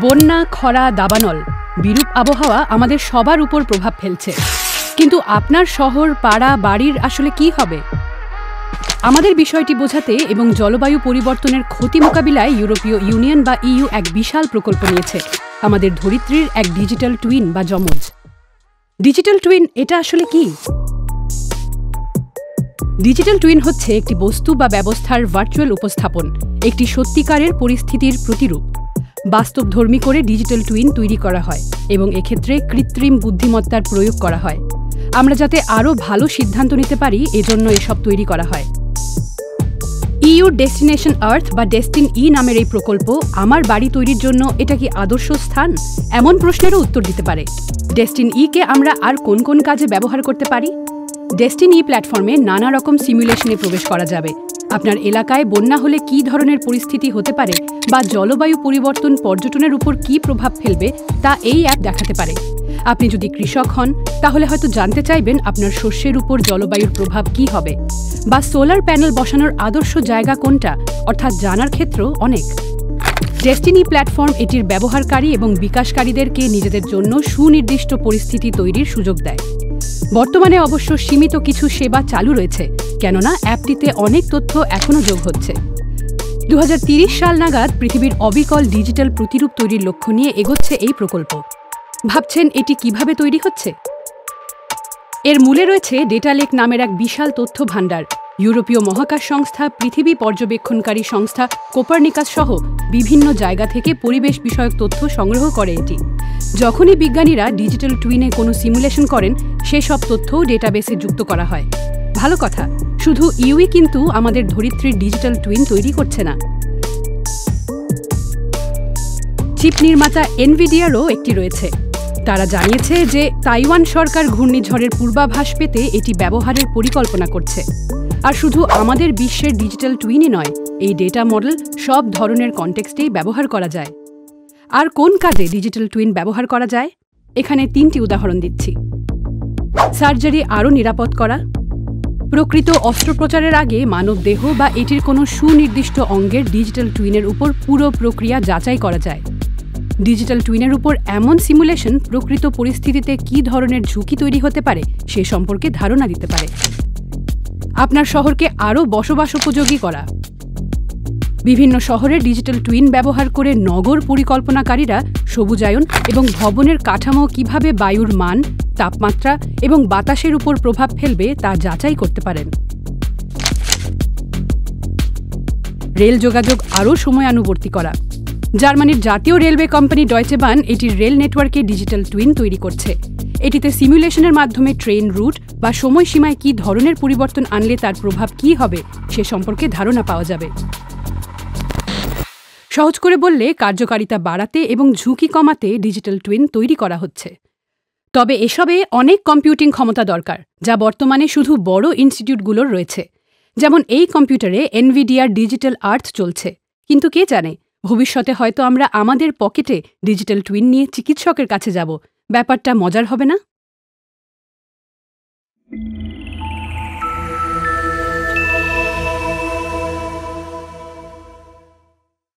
বন্যা, খরা, দাবানল, বিরূপ আবহাওয়া আমাদের সবার উপর প্রভাব ফেলছে। কিন্তু আপনার শহর, পাড়া, বাড়ির আসলে কি হবে? আমাদের বিষয়টি বোঝাতে এবং জলবায়ু পরিবর্তনের ক্ষতি মোকাবিলায় ইউরোপীয় ইউনিয়ন বা ইইউ এক বিশাল প্রকল্প নিয়েছে। আমাদের ধরিত্রীর এক ডিজিটাল টুইন বা যমজ। ডিজিটাল টুইন এটা আসলে কি? ডিজিটাল টুইন হচ্ছে একটি বস্তু বা ব্যবস্থার ভার্চুয়াল উপস্থাপন, একটি সত্যিকারের পরিস্থিতির প্রতিরূপ। বাস্তবধর্মী করে ডিজিটাল টুইন তৈরি করা হয় এবং এক্ষেত্রে কৃত্রিম বুদ্ধিমত্তার প্রয়োগ করা হয়। আমরা যাতে আরও ভালো সিদ্ধান্ত নিতে পারি, এজন্য এসব তৈরি করা হয়। ইউ ডেস্টিনেশন আর্থ বা ডেস্টিন ই নামের এই প্রকল্প আমার বাড়ি তৈরির জন্য এটা কি আদর্শ স্থান? এমন প্রশ্নেরও উত্তর দিতে পারে। ডেস্টিন ই কে আমরা আর কোন কোন কাজে ব্যবহার করতে পারি? ডেস্টিন ই প্ল্যাটফর্মে নানা রকম সিমুলেশনে প্রবেশ করা যাবে। আপনার এলাকায় বন্যা হলে কী ধরনের পরিস্থিতি হতে পারে বা জলবায়ু পরিবর্তন পর্যটনের উপর কী প্রভাব ফেলবে তা এই অ্যাপ দেখাতে পারে। আপনি যদি কৃষক হন, তাহলে হয়তো জানতে চাইবেন আপনার শস্যের উপর জলবায়ুর প্রভাব কি হবে বা সোলার প্যানেল বসানোর আদর্শ জায়গা কোনটা, অর্থাৎ জানার ক্ষেত্র অনেক। ডেস্টিনি প্ল্যাটফর্ম এটির ব্যবহারকারী এবং বিকাশকারীদেরকে নিজেদের জন্য সুনির্দিষ্ট পরিস্থিতি তৈরির সুযোগ দেয়। বর্তমানে অবশ্য সীমিত কিছু সেবা চালু রয়েছে। কেননা অ্যাপটিতে অনেক তথ্য এখনও যোগ হচ্ছে। দু সাল নাগাদ পৃথিবীর অবিকল ডিজিটাল প্রতিরূপ তৈরির লক্ষ্য নিয়ে এগোচ্ছে এই প্রকল্প। ভাবছেন এটি কীভাবে তৈরি হচ্ছে? এর মূলে রয়েছে ডেটা লেক নামের এক বিশাল তথ্য ভাণ্ডার ইউরোপীয় মহাকাশ সংস্থা, পৃথিবী পর্যবেক্ষণকারী সংস্থা, কোপারনিকাস সহ বিভিন্ন জায়গা থেকে পরিবেশ বিষয়ক তথ্য সংগ্রহ করে এটি। যখনই বিজ্ঞানীরা ডিজিটাল টুইনে কোনো সিমুলেশন করেন, সেসব তথ্যও ডেটাবেসে যুক্ত করা হয়। ভালো কথা। শুধু ইউই কিন্তু আমাদের ধরিত্রীর ডিজিটাল টুইন তৈরি করছে না। চিপ নির্মাতা এনভিডিয়ারও একটি রয়েছে। তারা জানিয়েছে যে তাইওয়ান সরকার ঘূর্ণিঝড়ের পূর্বাভাস পেতে এটি ব্যবহারের পরিকল্পনা করছে। আর শুধু আমাদের বিশ্বের ডিজিটাল টুইনই নয়, এই ডেটা মডেল সব ধরনের কনটেক্সটেই ব্যবহার করা যায়। আর কোন কাজে ডিজিটাল টুইন ব্যবহার করা যায়? এখানে তিনটি উদাহরণ দিচ্ছি। সার্জারি আরও নিরাপদ করা প্রকৃত অস্ত্রোপচারের আগে মানবদেহ বা এটির কোনো সুনির্দিষ্ট অঙ্গের ডিজিটাল টুইনের উপর পুরো প্রক্রিয়া যাচাই করা যায়। ডিজিটাল টুইনের উপর এমন সিমুলেশন প্রকৃত পরিস্থিতিতে কী ধরনের ঝুঁকি তৈরি হতে পারে সে সম্পর্কে ধারণা দিতে পারে। আপনার শহরকে আরও বসবাস উপযোগী করা। বিভিন্ন শহরে ডিজিটাল টুইন ব্যবহার করে নগর পরিকল্পনাকারীরা সবুজায়ন এবং ভবনের কাঠামো কীভাবে বায়ুর মান তাপমাত্রা এবং বাতাসের উপর প্রভাব ফেলবে তা যাচাই করতে পারেন। রেল যোগাযোগ আরও সময়ানুবর্তী করা। জার্মানির জাতীয় রেলওয়ে কোম্পানি ডয়চেবান এটির রেল নেটওয়ার্কে ডিজিটাল টুইন তৈরি করছে। এটিতে সিমুলেশনের মাধ্যমে ট্রেন, রুট বা সময়সীমায় কী ধরনের পরিবর্তন আনলে তার প্রভাব কী হবে সে সম্পর্কে ধারণা পাওয়া যাবে। সহজ করে বললে, কার্যকারিতা বাড়াতে এবং ঝুঁকি কমাতে ডিজিটাল টুইন তৈরি করা হচ্ছে। তবে এসবে অনেক কম্পিউটিং ক্ষমতা দরকার, যা বর্তমানে শুধু বড় ইনস্টিটিউটগুলোর রয়েছে। যেমন এই কম্পিউটারে এনভিডিআর ডিজিটাল আর্থ চলছে। কিন্তু কে জানে, ভবিষ্যতে হয়তো আমরা আমাদের পকেটে ডিজিটাল টুইন নিয়ে চিকিৎসকের কাছে যাব। ব্যাপারটা মজার হবে না?